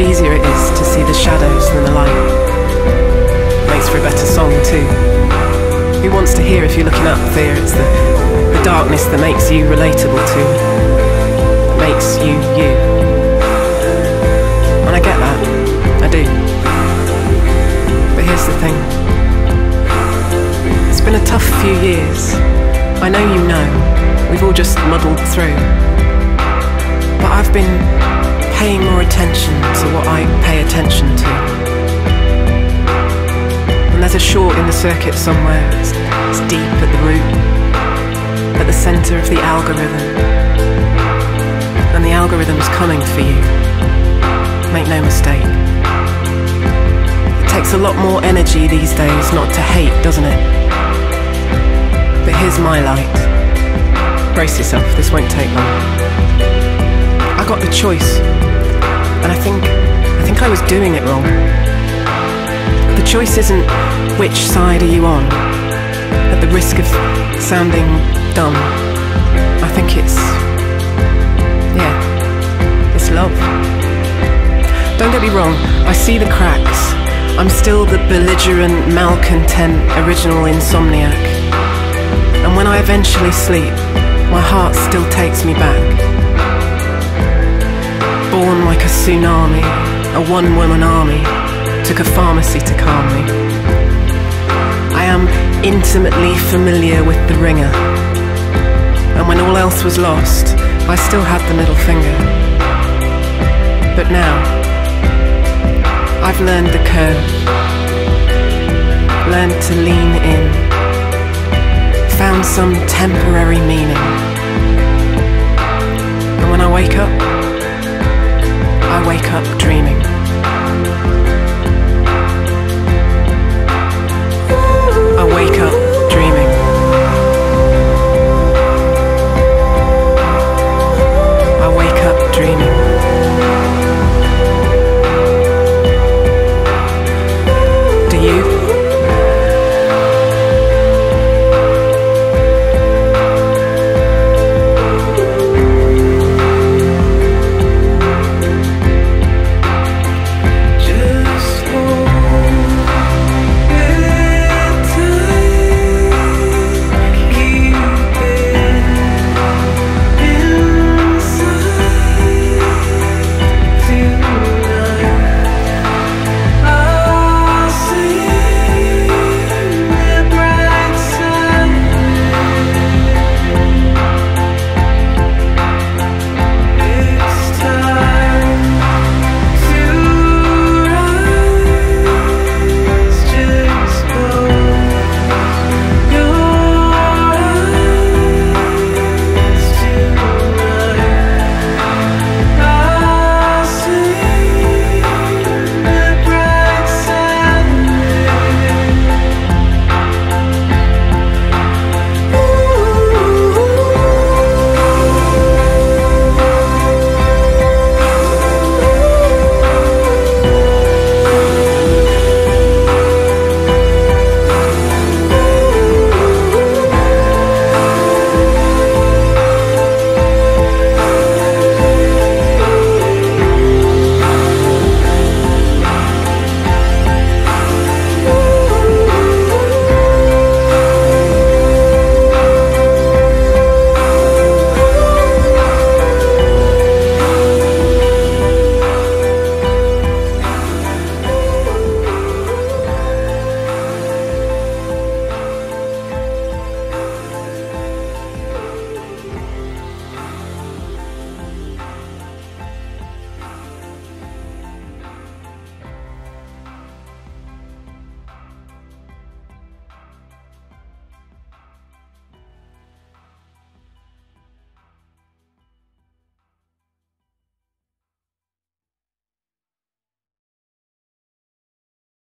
easier it is to see the shadows than the light. Makes for a better song too. Who wants to hear if you're looking up Thea? It's the, the darkness that makes you relatable to, that makes you you. And I get that, I do. But here's the thing. It's been a tough few years. I know you know. We've all just muddled through. But I've been paying more attention to what I pay attention to. And there's a short in the circuit somewhere. It's, it's deep at the root, at the centre of the algorithm. And the algorithm's coming for you. Make no mistake. It takes a lot more energy these days not to hate, doesn't it? But here's my light. Brace yourself, this won't take long. I got the choice, and I think I think I was doing it wrong. The choice isn't which side are you on, at the risk of sounding dumb. I think it's yeah, it's love. Don't get me wrong, I see the cracks. I'm still the belligerent, malcontent, original insomniac. And when I eventually sleep, my heart still takes me back. Born like a tsunami, a one woman army, took a pharmacy to calm me. I am intimately familiar with the wringer. And when all else was lost, I still had the middle finger. But now, I've learned the curve, learned to lean in, found some temporary meaning. And when I wake up, I wake up dreaming.